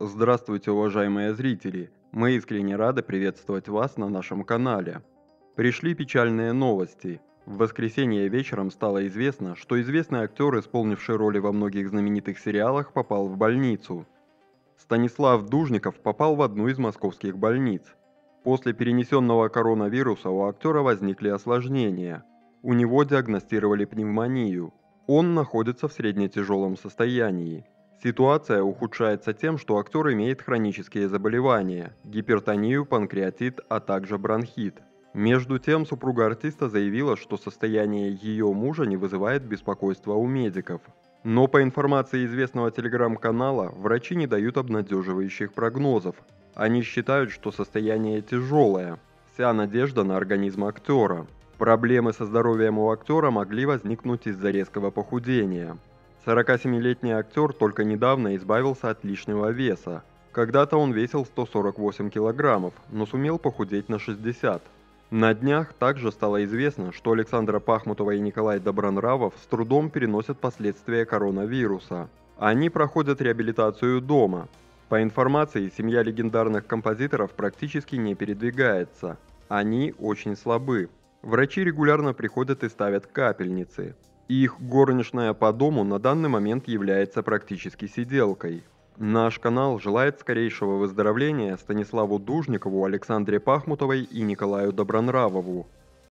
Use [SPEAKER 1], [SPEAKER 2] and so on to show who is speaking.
[SPEAKER 1] Здравствуйте, уважаемые зрители! Мы искренне рады приветствовать вас на нашем канале. Пришли печальные новости. В воскресенье вечером стало известно, что известный актер, исполнивший роли во многих знаменитых сериалах, попал в больницу. Станислав Дужников попал в одну из московских больниц. После перенесенного коронавируса у актера возникли осложнения. У него диагностировали пневмонию. Он находится в среднетяжелом состоянии. Ситуация ухудшается тем, что актер имеет хронические заболевания, гипертонию, панкреатит, а также бронхит. Между тем, супруга артиста заявила, что состояние ее мужа не вызывает беспокойства у медиков. Но по информации известного телеграм-канала, врачи не дают обнадеживающих прогнозов. Они считают, что состояние тяжелое. Вся надежда на организм актера. Проблемы со здоровьем у актера могли возникнуть из-за резкого похудения. 47-летний актер только недавно избавился от лишнего веса. Когда-то он весил 148 килограммов, но сумел похудеть на 60. На днях также стало известно, что Александра Пахмутова и Николай Добронравов с трудом переносят последствия коронавируса. Они проходят реабилитацию дома. По информации, семья легендарных композиторов практически не передвигается. Они очень слабы. Врачи регулярно приходят и ставят капельницы. Их горничная по дому на данный момент является практически сиделкой. Наш канал желает скорейшего выздоровления Станиславу Дужникову, Александре Пахмутовой и Николаю Добронравову.